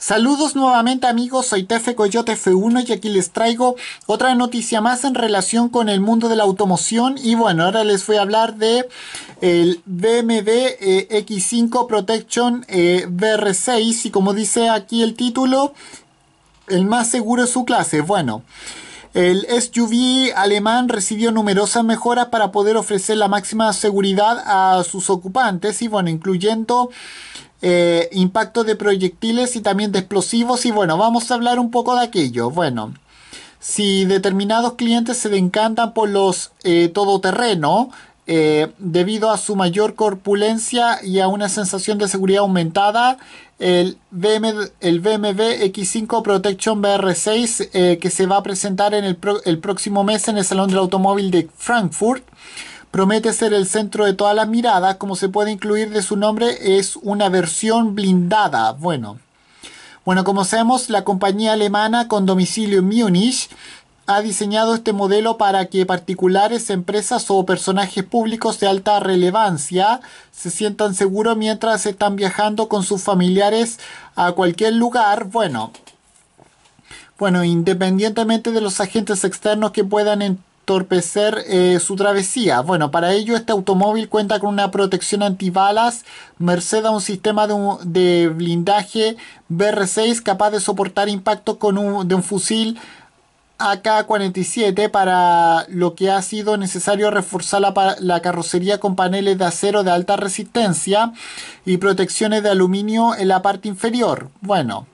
Saludos nuevamente amigos, soy Tefe Coyote F1 y aquí les traigo otra noticia más en relación con el mundo de la automoción. Y bueno, ahora les voy a hablar de el BMW eh, X5 Protection eh, VR6 y como dice aquí el título, el más seguro de su clase. Bueno, el SUV alemán recibió numerosas mejoras para poder ofrecer la máxima seguridad a sus ocupantes. Y bueno, incluyendo eh, impacto de proyectiles y también de explosivos. Y bueno, vamos a hablar un poco de aquello. Bueno, si determinados clientes se encantan por los eh, todoterreno, eh, debido a su mayor corpulencia y a una sensación de seguridad aumentada, el BMW, el BMW X5 Protection BR6 que se va a presentar en el, el próximo mes en el Salón del Automóvil de Frankfurt promete ser el centro de todas las miradas, como se puede incluir de su nombre, es una versión blindada. Bueno, bueno, como sabemos, la compañía alemana con domicilio en Múnich ha diseñado este modelo para que particulares, empresas o personajes públicos de alta relevancia se sientan seguros mientras están viajando con sus familiares a cualquier lugar. Bueno, bueno, independientemente de los agentes externos que puedan entorpecer eh, su travesía. Bueno, para ello este automóvil cuenta con una protección antibalas merced a un sistema de, blindaje BR6 capaz de soportar impactos con un, de un fusil AK-47 para lo que ha sido necesario reforzar la, carrocería con paneles de acero de alta resistencia y protecciones de aluminio en la parte inferior. Bueno,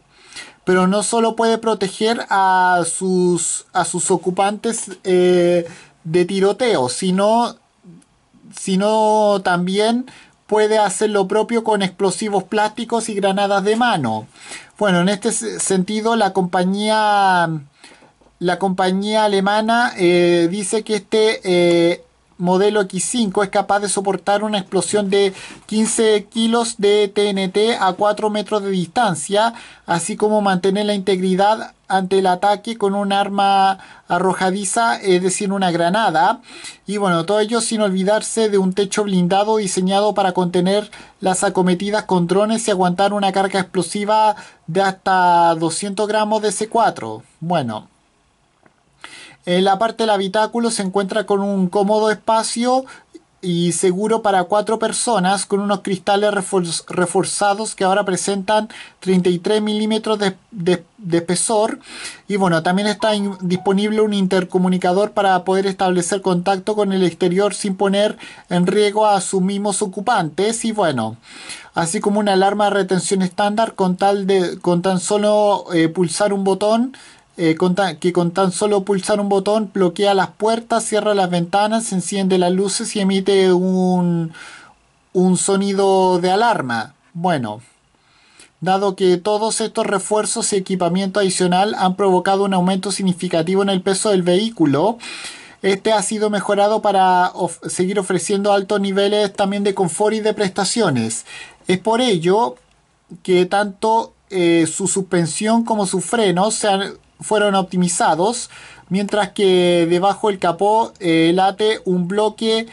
pero no solo puede proteger a sus, a sus ocupantes eh, de tiroteo, sino, sino también puede hacer lo propio con explosivos plásticos y granadas de mano. Bueno, en este sentido, la compañía, la compañía alemana eh, dice que este eh, modelo X5 es capaz de soportar una explosión de 15 kilos de TNT a 4 metros de distancia, así como mantener la integridad ante el ataque con un arma arrojadiza, es decir, una granada. Y bueno, todo ello sin olvidarse de un techo blindado diseñado para contener las acometidas con drones y aguantar una carga explosiva de hasta 200 gramos de C4. Bueno, en la parte del habitáculo se encuentra con un cómodo espacio y seguro para cuatro personas con unos cristales reforzados que ahora presentan 33 milímetros de, espesor. Y bueno también está disponible un intercomunicador para poder establecer contacto con el exterior sin poner en riesgo a sus mismos ocupantes. Y bueno así como una alarma de retención estándar con tal de con tan solo eh, pulsar un botón eh, que con tan solo pulsar un botón bloquea las puertas, cierra las ventanas, enciende las luces y emite un, un sonido de alarma. Bueno, dado que todos estos refuerzos y equipamiento adicional han provocado un aumento significativo en el peso del vehículo, este ha sido mejorado para seguir ofreciendo altos niveles también de confort y de prestaciones. Es por ello que tanto eh, su suspensión como sus frenos se han, fueron optimizados, mientras que debajo del capó eh, late un bloque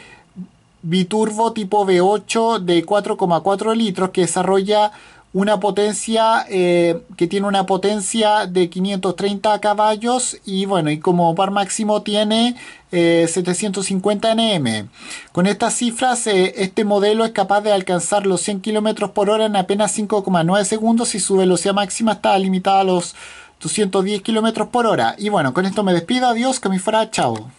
biturbo tipo V8 de 4,4 litros que desarrolla una potencia eh, que tiene una potencia de 530 caballos y bueno y como par máximo tiene 750 eh, Nm con estas cifras este modelo es capaz de alcanzar los 100 km por hora en apenas 5,9 segundos y su velocidad máxima está limitada a los 210 km por hora. Y bueno, con esto me despido. Adiós, que me fuera. Chao.